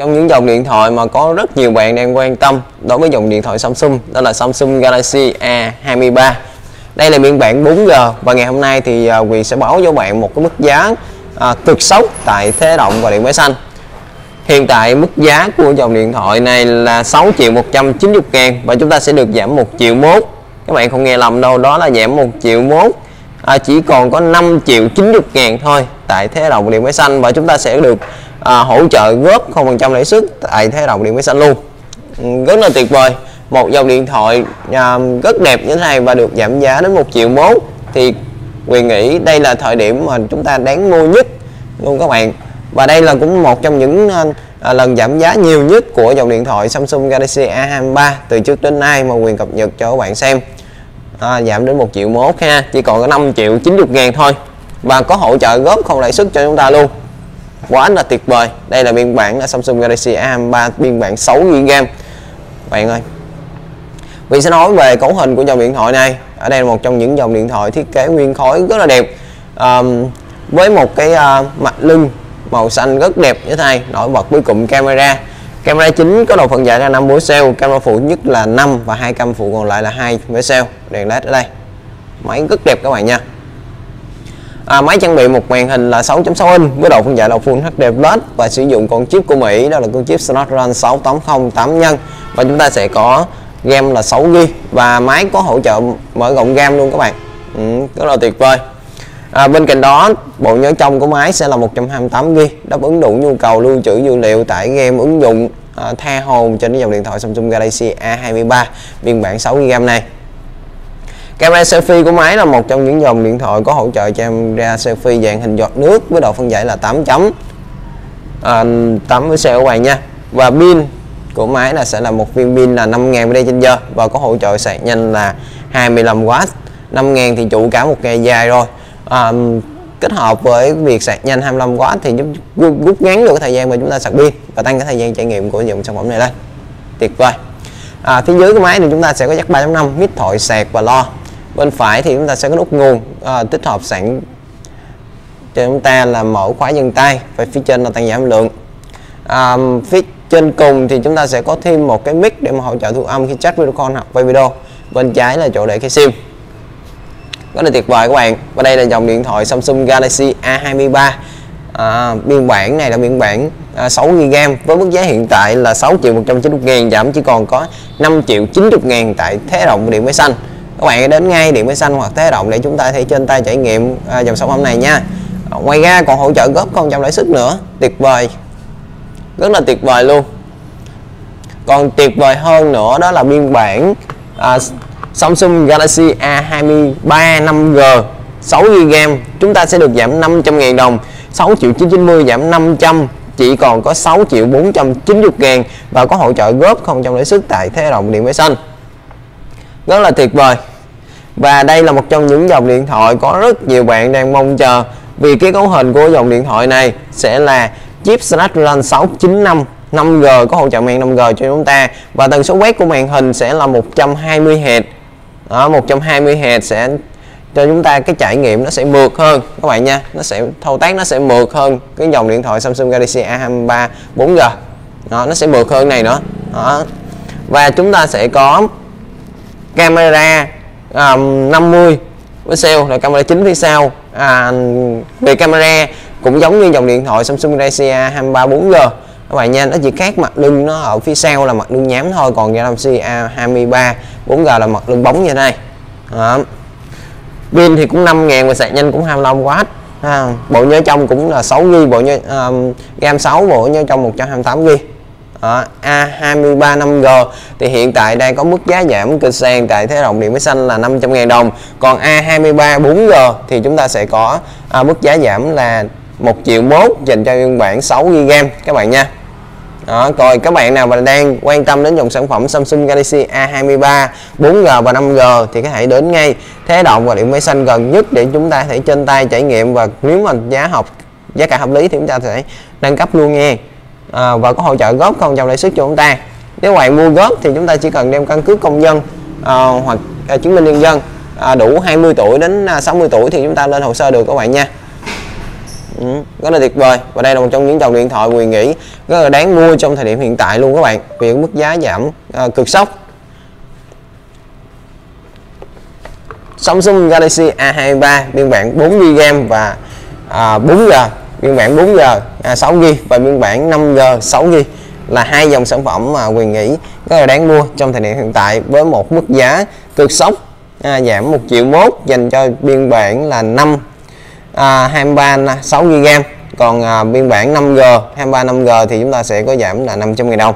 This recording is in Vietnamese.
trong những dòng điện thoại mà có rất nhiều bạn đang quan tâm đối với dòng điện thoại Samsung đó là Samsung Galaxy A23 đây là phiên bản 4G và ngày hôm nay thì à, Quyền sẽ báo cho bạn một cái mức giá à, cực sốc tại Thế Động và Điện Máy Xanh. Hiện tại mức giá của dòng điện thoại này là 6 triệu 190 ngàn và chúng ta sẽ được giảm 1 triệu mốt. Các bạn không nghe lầm đâu đó là giảm 1 triệu mốt à, chỉ còn có 5 triệu 90 ngàn thôi tại Thế Động Điện Máy Xanh và chúng ta sẽ được à, hỗ trợ góp 0% lãi suất tại Thế đồng Điện Máy Xanh luôn. Ừ, rất là tuyệt vời. Một dòng điện thoại à, rất đẹp như thế này và được giảm giá đến 1 triệu mốt. Thì Quyền nghĩ đây là thời điểm mà chúng ta đáng mua nhất luôn các bạn. Và đây là cũng một trong những à, à lần giảm giá nhiều nhất của dòng điện thoại Samsung Galaxy A23 từ trước đến nay mà Quyền cập nhật cho các bạn xem. À, giảm đến 1 triệu mốt ha chỉ còn có 5 triệu 90 ngàn thôi. Và có hỗ trợ góp không lãi suất cho chúng ta luôn quá là tuyệt vời. Đây là biên bản là Samsung Galaxy A23 biên bản 6GB bạn ơi. Mình sẽ nói về cấu hình của dòng điện thoại này ở đây là một trong những dòng điện thoại thiết kế nguyên khối rất là đẹp. Um, với một cái uh, mặt lưng màu xanh rất đẹp như thế này nổi bật với cụm camera. Camera chính có độ phân giải ra 5 pixel camera phụ nhất là 5 và hai cam phụ còn lại là 2 pixel đèn led ở đây. Máy rất đẹp các bạn nha à, máy trang bị một màn hình là 6.6 inch với độ phân giải là Full HD Plus và sử dụng con chip của Mỹ đó là con chip Snapdragon 680 8 nhân. Và chúng ta sẽ có RAM là 6GB và máy có hỗ trợ mở rộng RAM luôn các bạn. Ừ, rất là tuyệt vời. À, bên cạnh đó bộ nhớ trong của máy sẽ là 128GB đáp ứng đủ nhu cầu lưu trữ dữ liệu tải game ứng dụng à, tha hồ trên dòng điện thoại Samsung Galaxy A23 phiên bản 6GB này. Camera selfie của máy là một trong những dòng điện thoại có hỗ trợ camera selfie dạng hình giọt nước với độ phân giải là 8 chấm. À, 8 với xe các bạn nha. Và pin của máy là sẽ là một viên pin là 5.000 mAh và có hỗ trợ sạc nhanh là 25W 5.000 thì trụ cả một ngày dài rồi. À, kết hợp với việc sạc nhanh 25W thì giúp rút ngắn được cái thời gian mà chúng ta sạc pin và tăng cái thời gian trải nghiệm của dòng sản phẩm này lên. Tuyệt vời. À, phía dưới của máy thì chúng ta sẽ có jack 3.5 mít thoại sạc và lo bên phải thì chúng ta sẽ có nút nguồn à, tích hợp sẵn. Cho chúng ta là mở khóa dừng tay và phía trên là tăng giảm lượng. À, phía trên cùng thì chúng ta sẽ có thêm một cái mic để mà hỗ trợ thu âm khi chat video call hoặc quay video. Bên trái là chỗ để cái sim. Rất là tuyệt vời các bạn. Và đây là dòng điện thoại Samsung Galaxy A23 à, biên bản này là biên bản à, 6GB với mức giá hiện tại là 6 triệu 190 ngàn giảm chỉ còn có 5 triệu 90 ngàn tại Thế Động Điện Máy Xanh các bạn đến ngay Điện Máy Xanh hoặc Thế Động để chúng ta thể trên tay trải nghiệm à, dòng sản phẩm này nha. À, ngoài ra còn hỗ trợ góp không trăm lãi suất nữa. Tuyệt vời. Rất là tuyệt vời luôn. Còn tuyệt vời hơn nữa đó là biên bản à, Samsung Galaxy A23 5G 6GB chúng ta sẽ được giảm 500.000 đồng 6 triệu 990 giảm 500 chỉ còn có 6 triệu 490 ngàn và có hỗ trợ góp không trong lãi suất tại Thế Động Điện Máy Xanh rất là tuyệt vời. Và đây là một trong những dòng điện thoại có rất nhiều bạn đang mong chờ vì cái cấu hình của dòng điện thoại này sẽ là chip Snapdragon 695 5G có hỗ trợ màn 5G cho chúng ta. Và tần số quét của màn hình sẽ là 120 Hz đó, 120 Hz sẽ cho chúng ta cái trải nghiệm nó sẽ mượt hơn. Các bạn nha nó sẽ thao tác nó sẽ mượt hơn cái dòng điện thoại Samsung Galaxy A23 4G đó, nó sẽ mượt hơn này nữa. Đó. và chúng ta sẽ có camera um, 50 pixel là camera chính phía sau. À, về camera cũng giống như dòng điện thoại Samsung Galaxy A23 4G các bạn nha nó chỉ khác mặt lưng nó ở phía sau là mặt lưng nhám thôi còn Galaxy A23 4G là mặt lưng bóng như thế này đó. pin thì cũng 5 ngàn và sạc nhanh cũng 25W à, bộ nhớ trong cũng là 6GB bộ nhớ um, RAM 6 bộ nhớ trong 128GB đó, A23 5G thì hiện tại đang có mức giá giảm cực sàn tại Thế Đồng Điện Máy Xanh là 500.000 đồng. Còn A23 4G thì chúng ta sẽ có à, mức giá giảm là 1 triệu mốt dành cho phiên bản 6GB các bạn nha. Đó, rồi các bạn nào mà đang quan tâm đến dòng sản phẩm Samsung Galaxy A23 4G và 5G thì có thể đến ngay Thế Động và Điện Máy Xanh gần nhất để chúng ta thể trên tay trải nghiệm và nếu mà giá học giá cả hợp lý thì chúng ta sẽ nâng cấp luôn nha à, và có hỗ trợ góp không trong lãi suất cho chúng ta. Nếu bạn mua góp thì chúng ta chỉ cần đem căn cước công dân à, hoặc à, chứng minh nhân dân à, đủ 20 tuổi đến à, 60 tuổi thì chúng ta lên hồ sơ được các bạn nha. Ừ, rất là tuyệt vời. Và đây là một trong những dòng điện thoại quyền nghỉ rất là đáng mua trong thời điểm hiện tại luôn các bạn vì mức giá giảm à, cực sốc. Samsung Galaxy A23 phiên bản 4GB và à, 4G biên bản 4G à, 6g và biên bản 5G 6g là hai dòng sản phẩm mà quyền nghĩ rất là đáng mua trong thời điểm hiện tại với một mức giá cực sốc à, giảm 1 triệu mốt dành cho biên bản là 5 à, 23 6 GB còn à, biên bản 5G 23 5G thì chúng ta sẽ có giảm là 500 000 đồng.